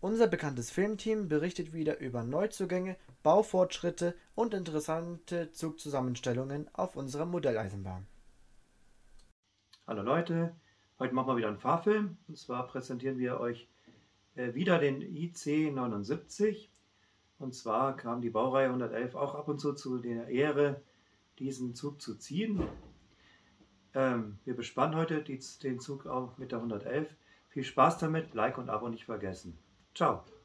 Unser bekanntes Filmteam berichtet wieder über Neuzugänge, Baufortschritte und interessante Zugzusammenstellungen auf unserer Modelleisenbahn. Hallo Leute, heute machen wir wieder einen Fahrfilm. Und zwar präsentieren wir euch äh, wieder den IC 79. Und zwar kam die Baureihe 111 auch ab und zu zu der Ehre, diesen Zug zu ziehen. Ähm, wir bespannen heute den Zug auch mit der 111. Viel Spaß damit, Like und Abo nicht vergessen. Ciao.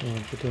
So, bitte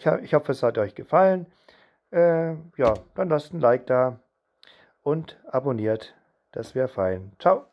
Ich, ich hoffe, es hat euch gefallen. Äh, ja, dann lasst ein Like da und abonniert. Das wäre fein. Ciao.